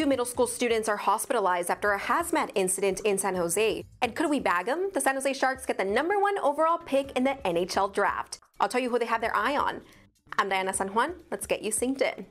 Two middle school students are hospitalized after a hazmat incident in San Jose. And could we bag them? The San Jose Sharks get the number one overall pick in the NHL draft. I'll tell you who they have their eye on. I'm Diana San Juan. Let's get you synced in.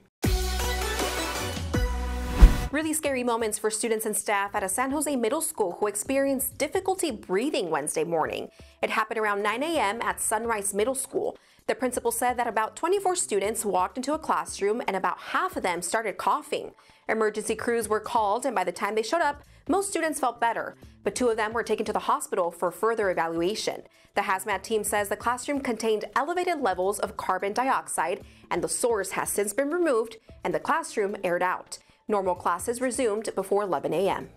Really scary moments for students and staff at a San Jose middle school who experienced difficulty breathing Wednesday morning. It happened around 9 a.m. at Sunrise Middle School. The principal said that about 24 students walked into a classroom and about half of them started coughing. Emergency crews were called, and by the time they showed up, most students felt better, but two of them were taken to the hospital for further evaluation. The hazmat team says the classroom contained elevated levels of carbon dioxide, and the source has since been removed and the classroom aired out. Normal classes resumed before 11 a.m.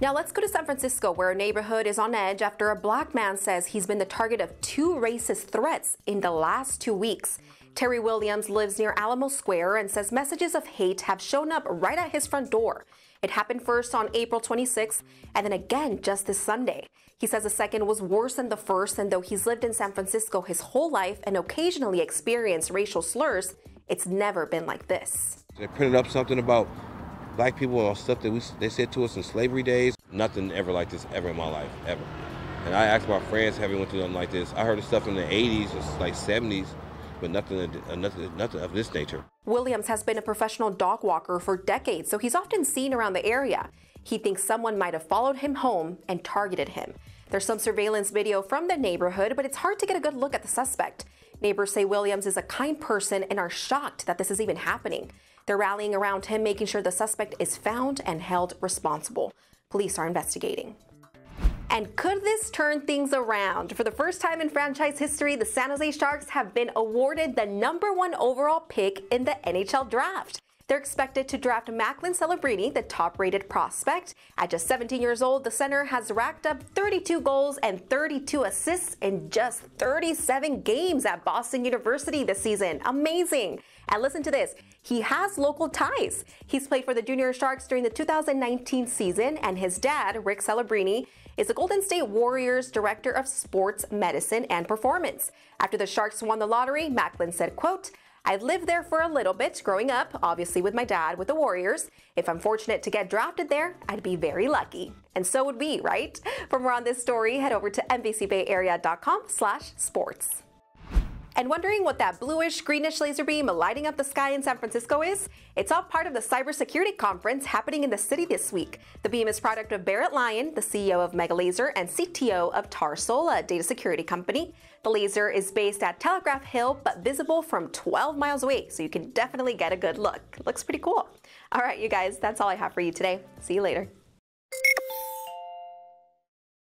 Now let's go to San Francisco, where a neighborhood is on edge after a black man says he's been the target of two racist threats in the last two weeks. Terry Williams lives near Alamo Square and says messages of hate have shown up right at his front door. It happened first on April 26th and then again just this Sunday. He says the second was worse than the first, and though he's lived in San Francisco his whole life and occasionally experienced racial slurs, it's never been like this. They printed up something about black people on stuff that we, they said to us in slavery days. Nothing ever like this ever in my life, ever. And I asked my friends, have you went through something like this? I heard of stuff in the 80s, or like 70s, but nothing, nothing, nothing of this nature. Williams has been a professional dog walker for decades, so he's often seen around the area. He thinks someone might have followed him home and targeted him. There's some surveillance video from the neighborhood, but it's hard to get a good look at the suspect. Neighbors say Williams is a kind person and are shocked that this is even happening. They're rallying around him, making sure the suspect is found and held responsible. Police are investigating. And could this turn things around? For the first time in franchise history, the San Jose Sharks have been awarded the number one overall pick in the NHL draft. They're expected to draft Macklin Celebrini, the top rated prospect. At just 17 years old, the center has racked up 32 goals and 32 assists in just 37 games at Boston University this season. Amazing. And listen to this he has local ties. He's played for the Junior Sharks during the 2019 season, and his dad, Rick Celebrini, is the Golden State Warriors Director of Sports Medicine and Performance. After the Sharks won the lottery, Macklin said, quote, I lived there for a little bit growing up, obviously with my dad with the Warriors. If I'm fortunate to get drafted there, I'd be very lucky. And so would we, right? For more on this story, head over to NBCBayArea.com slash sports. And wondering what that bluish greenish laser beam lighting up the sky in San Francisco is? It's all part of the cybersecurity conference happening in the city this week. The beam is product of Barrett Lyon, the CEO of Megalaser and CTO of Tarsol, a data security company. The laser is based at Telegraph Hill but visible from 12 miles away, so you can definitely get a good look. Looks pretty cool. All right, you guys, that's all I have for you today. See you later.